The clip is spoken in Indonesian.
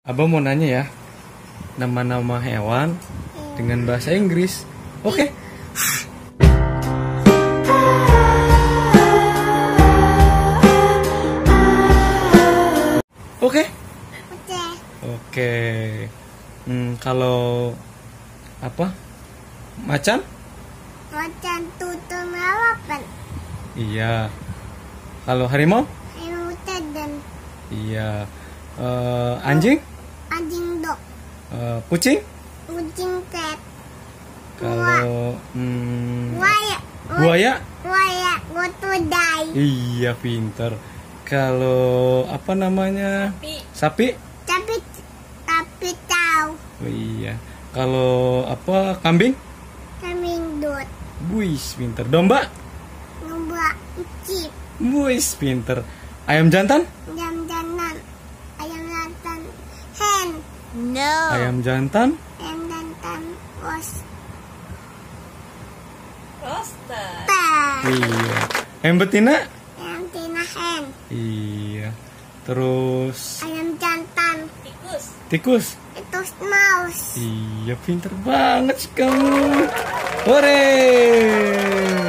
Abang mau nanya ya, nama-nama hewan dengan bahasa Inggris. Oke. Oke. Oke. Oke. Hmm, kalau apa? Macan? Macan tutul melawan. Iya. Kalau harimau? Harimau dan Iya. Eh, anjing? Eh, kucing? Kucing cat. Kalau hmm, Buaya. buaya? Buaya. Gotodai. Iya, pinter. Kalau apa namanya? Sapi? Tapi tapi tahu Oh iya. Kalau apa? Kambing? kambing dot. Buis, pinter. Domba? Nyoba cip. Buis, pinter. Ayam jantan? Jam janan. Ayam jantan. Hen. No. Ayam jantan? Ayam jantan. Was. Roster. Ta. Iya. Ayam betina? Ayam tina hen. Iya. Terus Ayam jantan. Tikus. tikus? Itu mouse. Iya, pinter banget sih kamu. Hore!